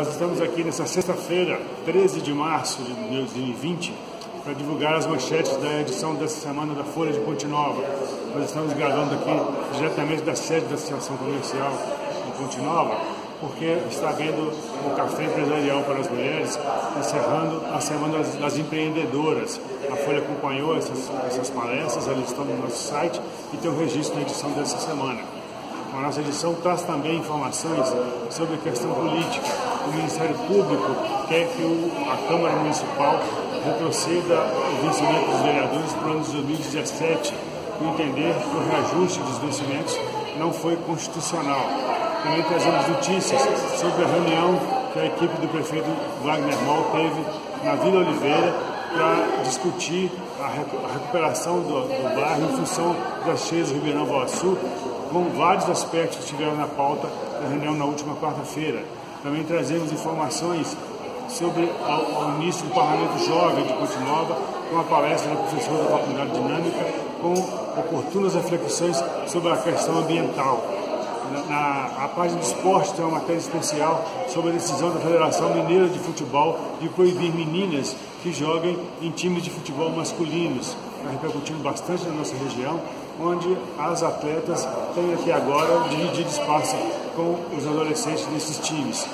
Nós estamos aqui nessa sexta-feira, 13 de março de 2020, para divulgar as manchetes da edição dessa semana da Folha de Ponte Nova. Nós estamos gravando aqui diretamente da sede da Associação Comercial de Ponte Nova, porque está havendo o Café Empresarial para as Mulheres, encerrando a Semana das, Empreendedoras. A Folha acompanhou essas, essas palestras, elas estão no nosso site e tem o registro da edição dessa semana. A nossa edição traz também informações sobre a questão política. O Ministério Público quer que o, a Câmara Municipal retroceda o vencimento dos vereadores para o ano de 2017 e entender que o reajuste dos vencimentos não foi constitucional. Também trazemos notícias sobre a reunião que a equipe do prefeito Wagner Moll teve na Vila Oliveira para discutir a recuperação do, do bairro em função das cheias do Ribeirão Sul, com vários aspectos que estiveram na pauta da reunião na última quarta-feira. Também trazemos informações sobre o início do Parlamento Jovem de Ponte Nova, com a palestra da professora da Faculdade Dinâmica, com oportunas reflexões sobre a questão ambiental. Na, na a página de esporte tem uma matéria especial sobre a decisão da Federação Mineira de Futebol de proibir meninas que joguem em times de futebol masculinos. Está repercutindo bastante na nossa região, onde as atletas têm aqui agora dividido espaço com os adolescentes desses times.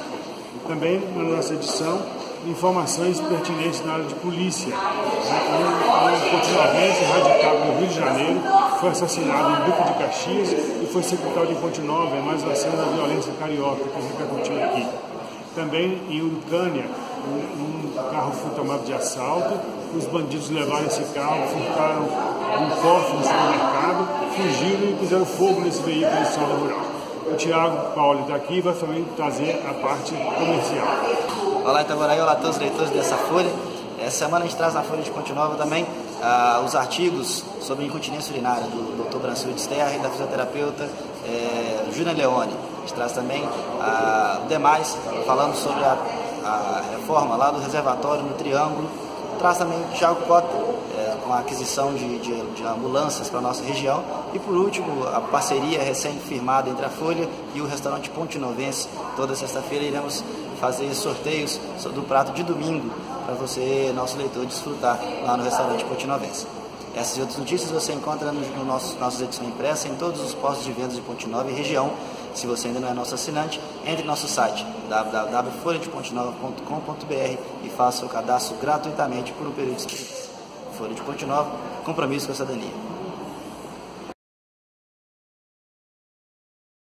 Também na nossa edição, informações pertinentes na área de polícia. Um, um continuamente radicado no Rio de Janeiro foi assassinado em Duque de Caxias e foi secretário de Ponte Nova, mais uma cena da violência carioca que repercutiu aqui. Também em Urucânia, um, um carro foi tomado de assalto, os bandidos levaram esse carro, furtaram um cofre no supermercado, fugiram e puseram fogo nesse veículo de solo rural. O Tiago Paulo está aqui e vai também trazer a parte comercial. Olá Itaboraí, olá a todos os leitores dessa folha. Essa semana a gente traz na Folha de Ponte Nova também ah, os artigos sobre incontinência urinária do Dr. Brancilde Sterra e da fisioterapeuta eh, Júlia Leone. A gente traz também ah, demais falando sobre a, a, reforma lá do reservatório no Triângulo. Traz também o Thiago Cota eh, com a aquisição de, de, de ambulâncias para a nossa região. E por último, a parceria recém-firmada entre a Folha e o restaurante Ponte Novense. Toda sexta-feira iremos fazer sorteios do prato de domingo para você, nosso leitor, desfrutar lá no restaurante Novense. Essas e outras notícias você encontra no, no nosso nossa edição impressa em todos os postos de vendas de Ponte Nova e região. Se você ainda não é nosso assinante, entre no nosso site www.folhadepontenova.com.br e faça o cadastro gratuitamente por um período de Folha de Ponte Nova, compromisso com a cidadania.